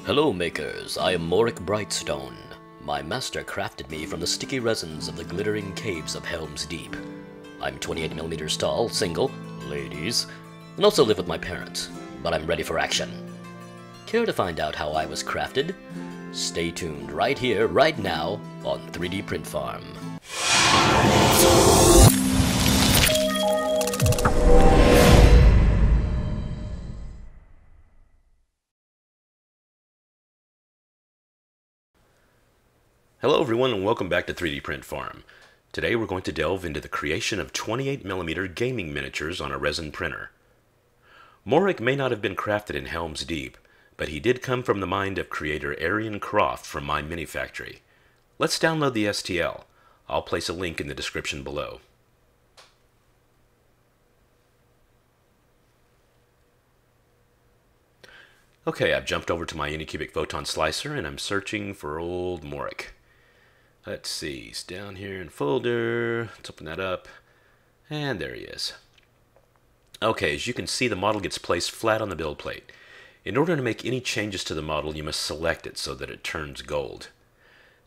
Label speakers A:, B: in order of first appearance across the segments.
A: Hello, makers. I am Morek Brightstone. My master crafted me from the sticky resins of the glittering caves of Helm's Deep. I'm 28 millimeters tall, single, ladies, and also live with my parents, but I'm ready for action. Care to find out how I was crafted? Stay tuned right here, right now, on 3D Print Farm.
B: Hello everyone and welcome back to 3D Print Farm. Today we're going to delve into the creation of 28mm gaming miniatures on a resin printer. Morek may not have been crafted in Helm's Deep, but he did come from the mind of creator Arian Croft from My Mini Factory. Let's download the STL. I'll place a link in the description below. Okay, I've jumped over to my Anycubic Photon Slicer and I'm searching for old Morek. Let's see, he's down here in folder. Let's open that up. And there he is. Okay, as you can see, the model gets placed flat on the build plate. In order to make any changes to the model, you must select it so that it turns gold.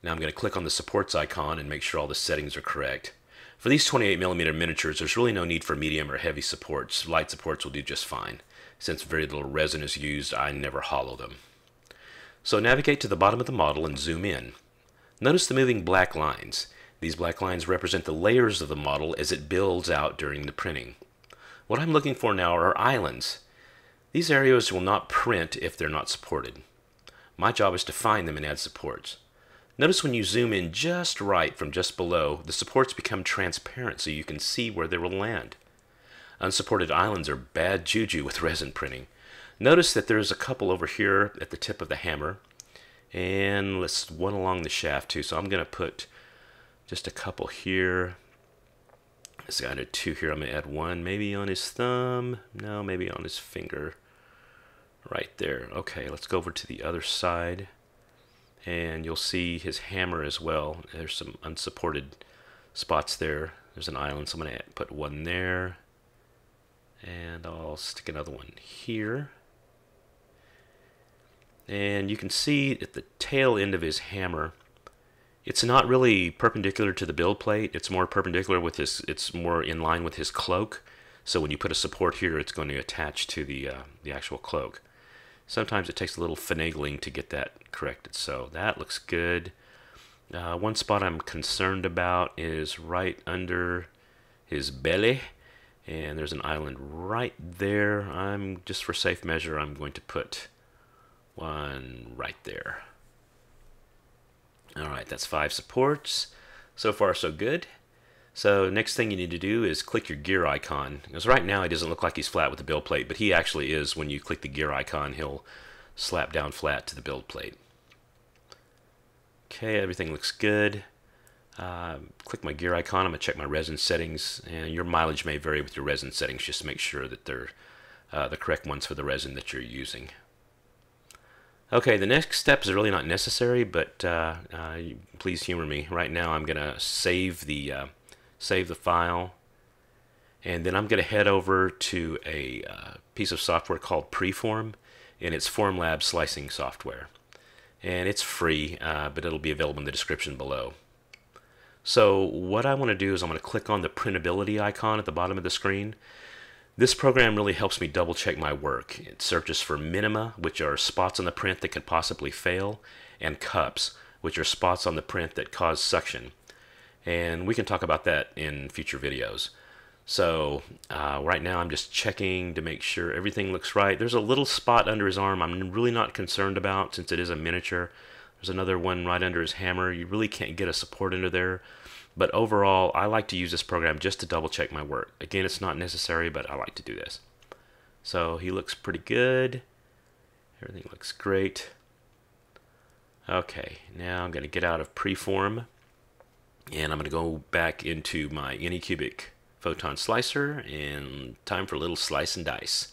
B: Now I'm going to click on the supports icon and make sure all the settings are correct. For these 28mm miniatures, there's really no need for medium or heavy supports. Light supports will do just fine. Since very little resin is used, I never hollow them. So navigate to the bottom of the model and zoom in. Notice the moving black lines. These black lines represent the layers of the model as it builds out during the printing. What I'm looking for now are islands. These areas will not print if they're not supported. My job is to find them and add supports. Notice when you zoom in just right from just below, the supports become transparent so you can see where they will land. Unsupported islands are bad juju with resin printing. Notice that there's a couple over here at the tip of the hammer, and let's one along the shaft too. So I'm going to put just a couple here. This guy did two here. I'm going to add one maybe on his thumb. No, maybe on his finger. Right there. Okay, let's go over to the other side. And you'll see his hammer as well. There's some unsupported spots there. There's an island, so I'm going to put one there. And I'll stick another one here. And you can see at the tail end of his hammer, it's not really perpendicular to the build plate. It's more perpendicular with his, it's more in line with his cloak. So when you put a support here, it's going to attach to the, uh, the actual cloak. Sometimes it takes a little finagling to get that corrected. So that looks good. Uh, one spot I'm concerned about is right under his belly. And there's an island right there. I'm just for safe measure, I'm going to put one right there. All right, that's five supports. So far, so good. So next thing you need to do is click your gear icon. Because right now he doesn't look like he's flat with the build plate, but he actually is. When you click the gear icon, he'll slap down flat to the build plate. Okay, everything looks good. Uh, click my gear icon. I'm going to check my resin settings. And your mileage may vary with your resin settings. Just make sure that they're uh, the correct ones for the resin that you're using. Okay, the next step is really not necessary, but uh, uh, please humor me. Right now, I'm going to save the uh, save the file, and then I'm going to head over to a uh, piece of software called Preform, and it's Formlab slicing software, and it's free, uh, but it'll be available in the description below. So what I want to do is I'm going to click on the printability icon at the bottom of the screen, this program really helps me double check my work. It searches for minima, which are spots on the print that could possibly fail, and cups, which are spots on the print that cause suction. And we can talk about that in future videos. So uh, right now I'm just checking to make sure everything looks right. There's a little spot under his arm I'm really not concerned about since it is a miniature. There's another one right under his hammer. You really can't get a support under there. But overall, I like to use this program just to double check my work. Again, it's not necessary, but I like to do this. So he looks pretty good. Everything looks great. Okay, now I'm going to get out of preform and I'm going to go back into my Anycubic photon slicer and time for a little slice and dice.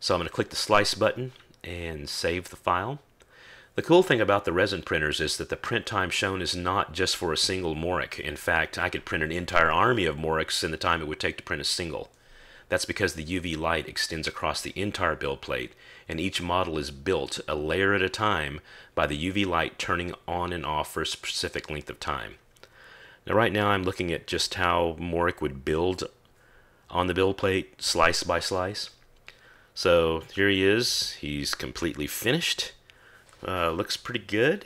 B: So I'm going to click the slice button and save the file. The cool thing about the resin printers is that the print time shown is not just for a single Morek. In fact, I could print an entire army of Moreks in the time it would take to print a single. That's because the UV light extends across the entire build plate, and each model is built a layer at a time by the UV light turning on and off for a specific length of time. Now right now I'm looking at just how Morek would build on the build plate, slice by slice. So here he is, he's completely finished. Uh, looks pretty good.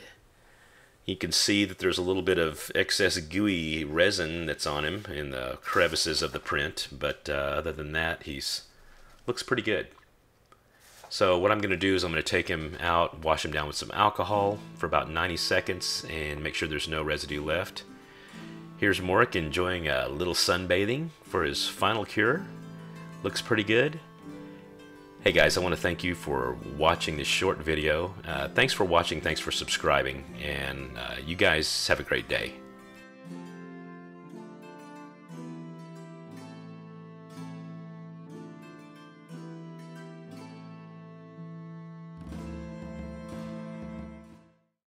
B: You can see that there's a little bit of excess gooey resin that's on him in the crevices of the print, but uh, other than that, he's looks pretty good. So what I'm going to do is I'm going to take him out, wash him down with some alcohol for about 90 seconds, and make sure there's no residue left. Here's Morek enjoying a little sunbathing for his final cure. Looks pretty good. Hey guys, I want to thank you for watching this short video. Uh, thanks for watching, thanks for subscribing, and uh, you guys have a great day.